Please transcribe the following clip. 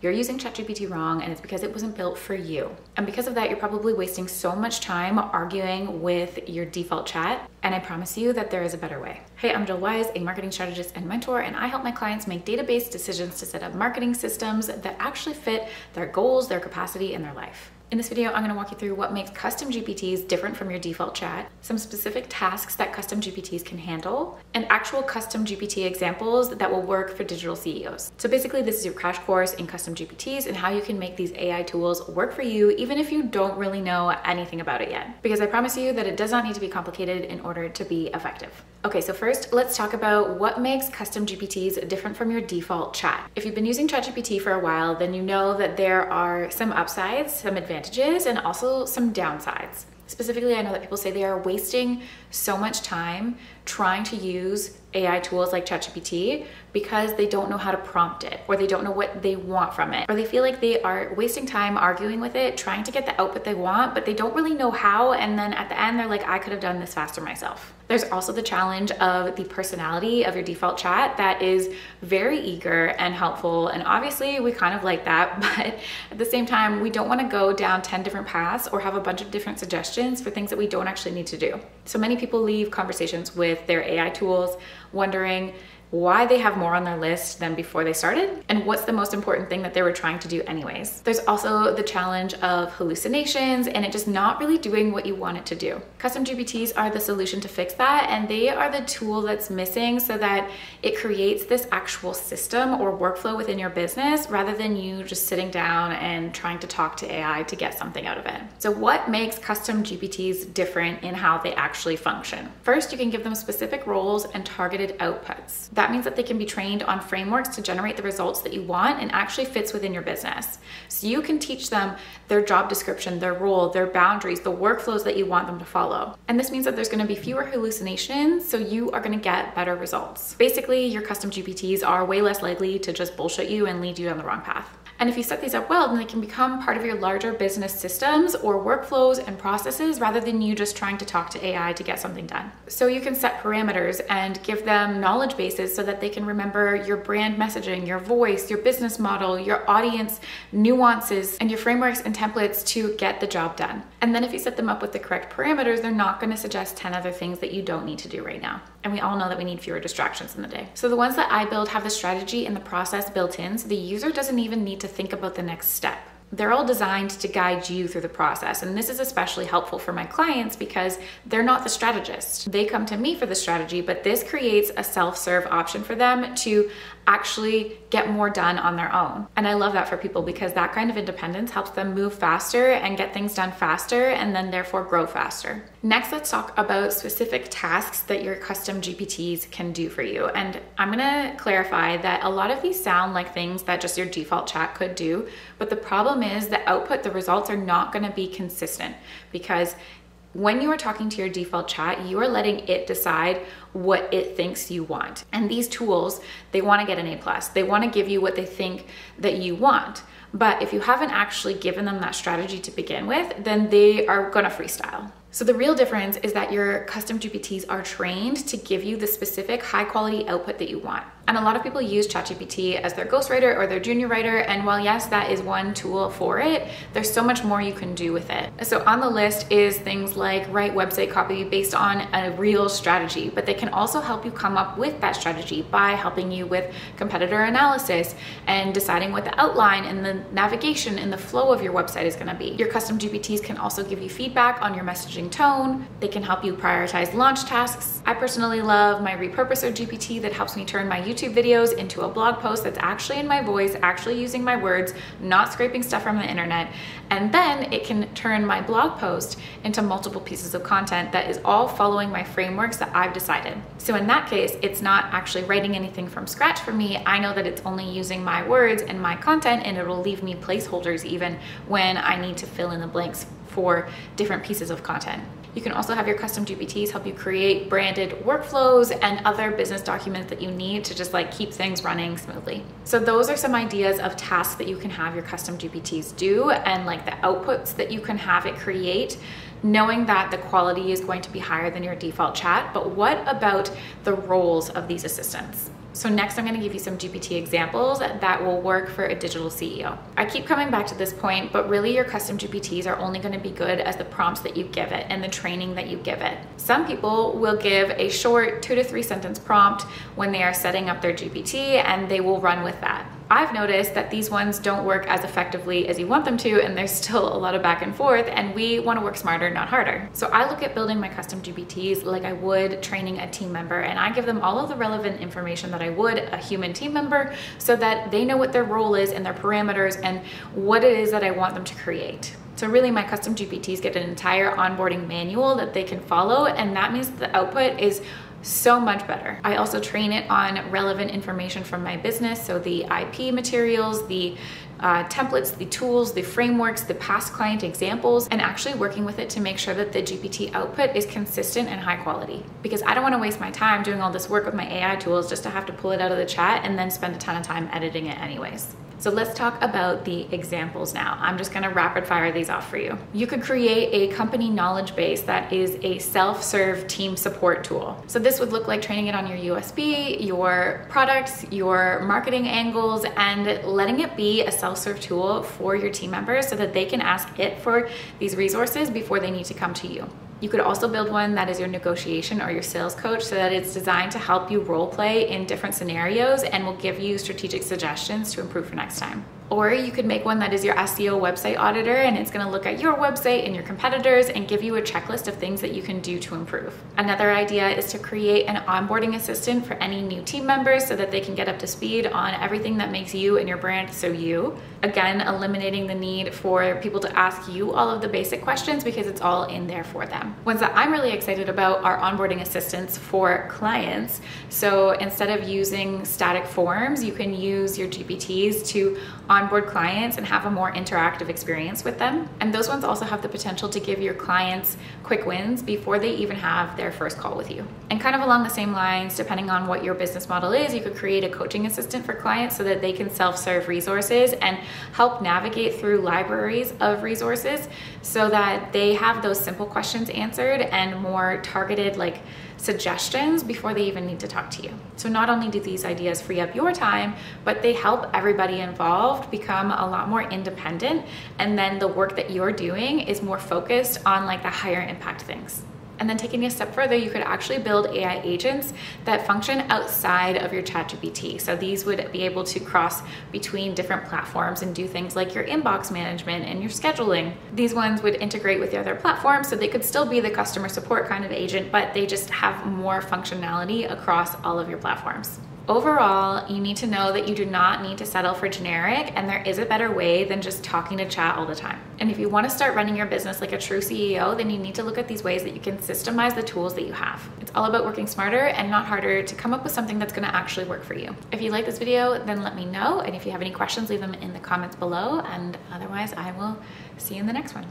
you're using ChatGPT wrong and it's because it wasn't built for you. And because of that, you're probably wasting so much time arguing with your default chat. And I promise you that there is a better way. Hey, I'm Jill Wise, a marketing strategist and mentor, and I help my clients make database decisions to set up marketing systems that actually fit their goals, their capacity, and their life. In this video, I'm gonna walk you through what makes custom GPTs different from your default chat, some specific tasks that custom GPTs can handle, and actual custom GPT examples that will work for digital CEOs. So basically, this is your crash course in custom GPTs and how you can make these AI tools work for you, even if you don't really know anything about it yet. Because I promise you that it does not need to be complicated in order to be effective. Okay, so first, let's talk about what makes custom GPTs different from your default chat. If you've been using ChatGPT for a while, then you know that there are some upsides, some advantages and also some downsides. Specifically, I know that people say they are wasting so much time trying to use AI tools like ChatGPT because they don't know how to prompt it or they don't know what they want from it or they feel like they are wasting time arguing with it trying to get the output they want but they don't really know how and then at the end they're like I could have done this faster myself. There's also the challenge of the personality of your default chat that is very eager and helpful and obviously we kind of like that but at the same time we don't want to go down 10 different paths or have a bunch of different suggestions for things that we don't actually need to do. So many people leave conversations with their AI tools wondering why they have more on their list than before they started, and what's the most important thing that they were trying to do anyways. There's also the challenge of hallucinations and it just not really doing what you want it to do. Custom GPTs are the solution to fix that, and they are the tool that's missing so that it creates this actual system or workflow within your business rather than you just sitting down and trying to talk to AI to get something out of it. So, what makes custom GPTs different in how they actually function? First, you can give them specific roles and targeted outputs. That means that they can be trained on frameworks to generate the results that you want and actually fits within your business. So you can teach them their job description, their role, their boundaries, the workflows that you want them to follow. And this means that there's gonna be fewer hallucinations, so you are gonna get better results. Basically, your custom GPTs are way less likely to just bullshit you and lead you down the wrong path. And if you set these up well, then they can become part of your larger business systems or workflows and processes rather than you just trying to talk to AI to get something done. So you can set parameters and give them knowledge bases so that they can remember your brand messaging, your voice, your business model, your audience nuances, and your frameworks and templates to get the job done. And then if you set them up with the correct parameters, they're not going to suggest 10 other things that you don't need to do right now. And we all know that we need fewer distractions in the day. So the ones that I build have the strategy and the process built in, so the user doesn't even need to think about the next step. They're all designed to guide you through the process. And this is especially helpful for my clients because they're not the strategist. They come to me for the strategy, but this creates a self serve option for them to actually get more done on their own. And I love that for people because that kind of independence helps them move faster and get things done faster and then therefore grow faster. Next, let's talk about specific tasks that your custom GPTs can do for you. And I'm gonna clarify that a lot of these sound like things that just your default chat could do, but the problem is the output, the results are not gonna be consistent because when you are talking to your default chat, you are letting it decide what it thinks you want. And these tools, they want to get an A plus. They want to give you what they think that you want. But if you haven't actually given them that strategy to begin with, then they are going to freestyle. So the real difference is that your custom GPTs are trained to give you the specific high quality output that you want. And a lot of people use ChatGPT as their ghostwriter or their junior writer. And while yes, that is one tool for it, there's so much more you can do with it. So on the list is things like write website copy based on a real strategy, but they can also help you come up with that strategy by helping you with competitor analysis and deciding what the outline and the navigation and the flow of your website is gonna be. Your custom GPTs can also give you feedback on your messaging tone. They can help you prioritize launch tasks. I personally love my repurposer GPT that helps me turn my YouTube videos into a blog post that's actually in my voice, actually using my words, not scraping stuff from the internet. And then it can turn my blog post into multiple pieces of content that is all following my frameworks that I've decided. So in that case, it's not actually writing anything from scratch for me. I know that it's only using my words and my content and it'll leave me placeholders even when I need to fill in the blanks for different pieces of content. You can also have your custom GPTs help you create branded workflows and other business documents that you need to just like keep things running smoothly. So those are some ideas of tasks that you can have your custom GPTs do and like the outputs that you can have it create knowing that the quality is going to be higher than your default chat, but what about the roles of these assistants? So next I'm gonna give you some GPT examples that will work for a digital CEO. I keep coming back to this point, but really your custom GPTs are only gonna be good as the prompts that you give it and the training that you give it. Some people will give a short two to three sentence prompt when they are setting up their GPT and they will run with that. I've noticed that these ones don't work as effectively as you want them to, and there's still a lot of back and forth, and we wanna work smarter, not harder. So I look at building my custom GPTs like I would training a team member, and I give them all of the relevant information that I would a human team member so that they know what their role is and their parameters and what it is that I want them to create. So really my custom GPTs get an entire onboarding manual that they can follow and that means the output is so much better. I also train it on relevant information from my business, so the IP materials, the uh, templates, the tools, the frameworks, the past client examples, and actually working with it to make sure that the GPT output is consistent and high quality. Because I don't wanna waste my time doing all this work with my AI tools just to have to pull it out of the chat and then spend a ton of time editing it anyways. So let's talk about the examples now. I'm just gonna rapid fire these off for you. You could create a company knowledge base that is a self-serve team support tool. So this would look like training it on your USP, your products, your marketing angles, and letting it be a self-serve tool for your team members so that they can ask it for these resources before they need to come to you. You could also build one that is your negotiation or your sales coach so that it's designed to help you role play in different scenarios and will give you strategic suggestions to improve for next time. Or you could make one that is your SEO website auditor and it's gonna look at your website and your competitors and give you a checklist of things that you can do to improve. Another idea is to create an onboarding assistant for any new team members so that they can get up to speed on everything that makes you and your brand so you. Again, eliminating the need for people to ask you all of the basic questions because it's all in there for them. Ones that I'm really excited about are onboarding assistants for clients. So instead of using static forms, you can use your GPTs to onboard clients and have a more interactive experience with them. And those ones also have the potential to give your clients quick wins before they even have their first call with you. And kind of along the same lines, depending on what your business model is, you could create a coaching assistant for clients so that they can self-serve resources and help navigate through libraries of resources so that they have those simple questions answered and more targeted like suggestions before they even need to talk to you. So not only do these ideas free up your time, but they help everybody involved become a lot more independent. And then the work that you're doing is more focused on like the higher impact things. And then taking a step further, you could actually build AI agents that function outside of your ChatGPT. So these would be able to cross between different platforms and do things like your inbox management and your scheduling. These ones would integrate with the other platforms so they could still be the customer support kind of agent, but they just have more functionality across all of your platforms. Overall, you need to know that you do not need to settle for generic and there is a better way than just talking to chat all the time. And if you want to start running your business like a true CEO, then you need to look at these ways that you can systemize the tools that you have. It's all about working smarter and not harder to come up with something that's going to actually work for you. If you like this video, then let me know. And if you have any questions, leave them in the comments below. And otherwise, I will see you in the next one.